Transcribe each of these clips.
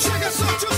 Chega só, tio,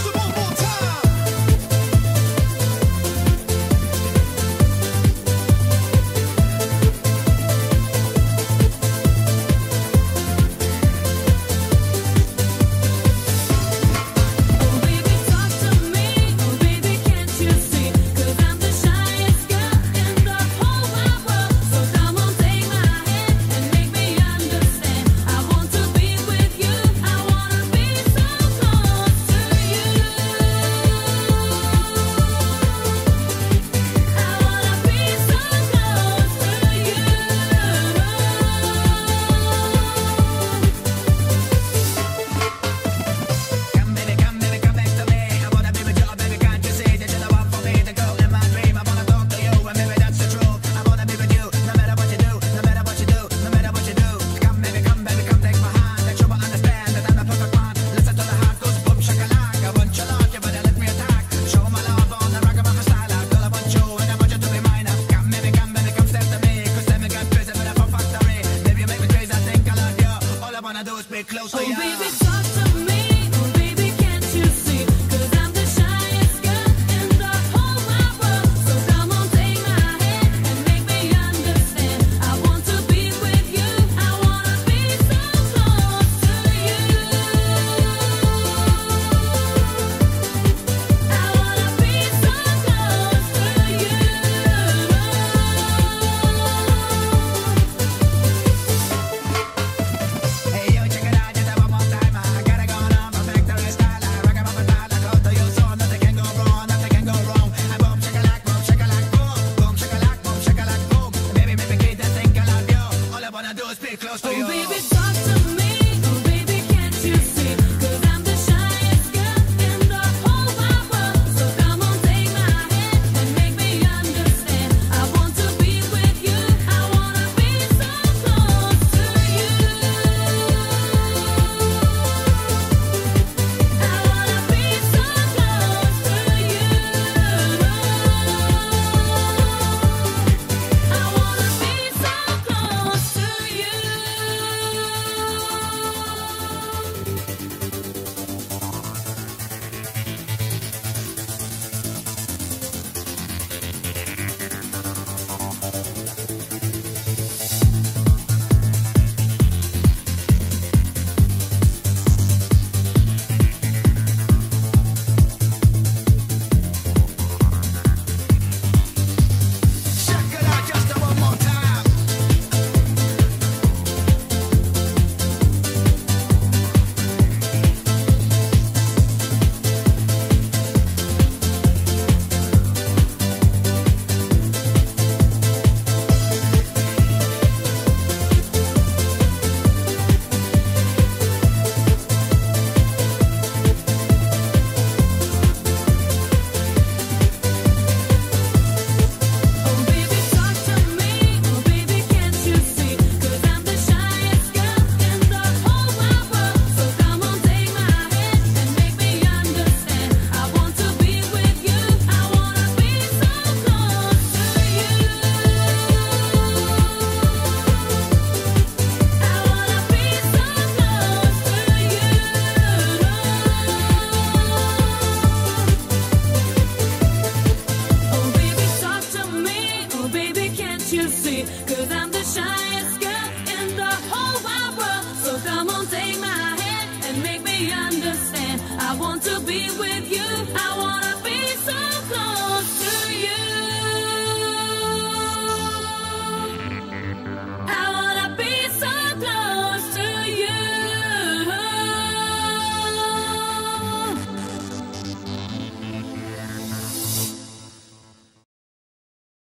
bit closer, oh, yeah. baby,